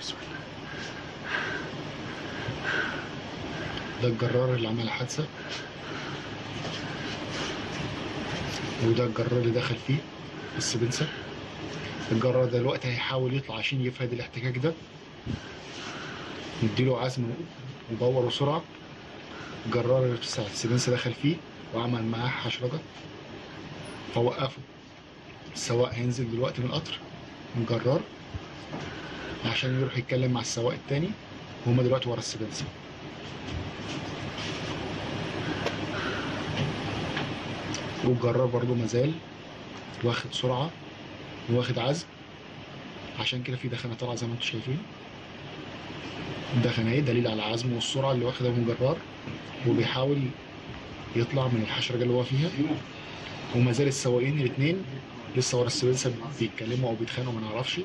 بسم الله. ده الجرار اللي عمل الحادثة وده الجرار اللي دخل فيه السبنسر؟ الجرار ده دلوقتي هيحاول يطلع عشان يفرد الاحتكاك ده؟ نديله عزم و power وسرعة. الجرار اللي بتاع السبنسر دخل فيه وعمل معاه حشرجة. فوقفه. السواق هينزل دلوقتي من القطر. من جرار عشان يروح يتكلم مع السواق التاني وهما دلوقتي ورا السبنسر والجرار برضو مازال واخد سرعة واخد عزم. عشان كده في دخنة طالعة زي ما أنتم شايفين. الدخنة اهي دليل على العزم والسرعة اللي واخدها من الجرار وبيحاول يطلع من الحشرجة اللي هو فيها. وما زال السواقين الاثنين لسه ورا السبنسر بيتكلموا أو بيتخانقوا ما نعرفش.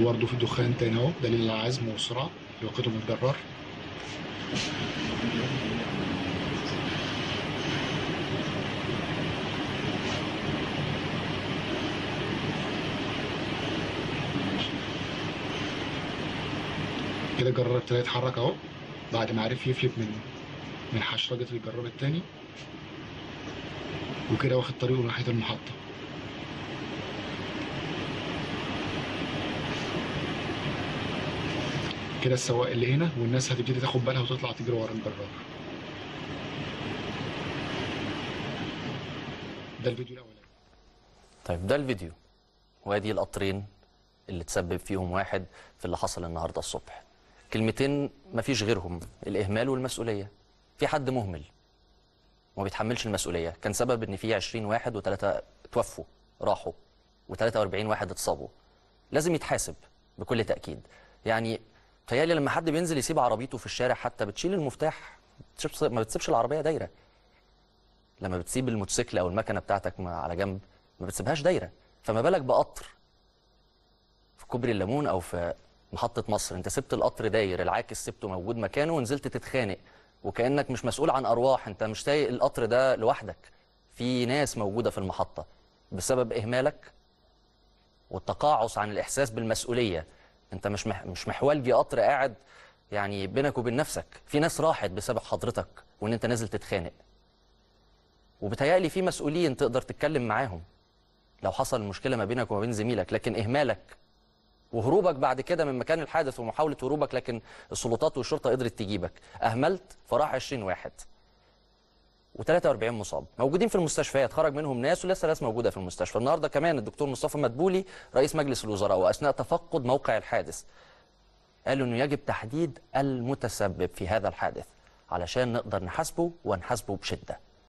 وبرضه في دخان تاني أهو دليل العزم والسرعة من الجرار كده الجرار ابتدى يتحرك أهو بعد ما عرف يفلت من من حشرجة الجرار التاني. وكده واخد طريقه ناحية المحطة. كده السواق اللي هنا والناس هتبتدي تاخد بالها وتطلع تجري ورا الجرار ده الفيديو الأولاني. طيب ده الفيديو. وادي القطرين اللي تسبب فيهم واحد في اللي حصل النهارده الصبح. كلمتين مفيش غيرهم الإهمال والمسؤولية. في حد مهمل وما بيتحملش المسؤولية. كان سبب إن في 20 واحد وثلاثه توفوا راحوا و43 واحد اتصابوا. لازم يتحاسب بكل تأكيد. يعني تهيألي لما حد بينزل يسيب عربيته في الشارع حتى بتشيل المفتاح ما بتسيبش العربية دايرة. لما بتسيب الموتوسيكل أو المكنة بتاعتك على جنب ما بتسيبهاش دايرة. فما بالك بقطر في كوبري الليمون أو في محطة مصر؟ أنت سبت القطر داير العاكس سبته موجود مكانه ونزلت تتخانق. وكأنك مش مسؤول عن أرواح أنت مش سايق القطر ده لوحدك. في ناس موجودة في المحطة. بسبب إهمالك والتقاعس عن الإحساس بالمسؤولية انت مش مح مش محولجي قطر قاعد يعني بينك وبين نفسك. في ناس راحت بسبب حضرتك وإن انت نازل تتخانق. وبتهيألي في مسؤولين تقدر تتكلم معاهم لو حصل مشكلة ما بينك وما بين زميلك. لكن إهمالك وهروبك بعد كده من مكان الحادث ومحاولة هروبك لكن السلطات والشرطة قدرت تجيبك. أهملت فراح 20 واحد. و43 مصاب. موجودين في المستشفيات خرج منهم ناس ولسه ناس موجودة في المستشفى. النهارده كمان الدكتور مصطفى مدبولي رئيس مجلس الوزراء وأثناء تفقد موقع الحادث قالوا إنه يجب تحديد المتسبب في هذا الحادث علشان نقدر نحاسبه ونحاسبه بشدة.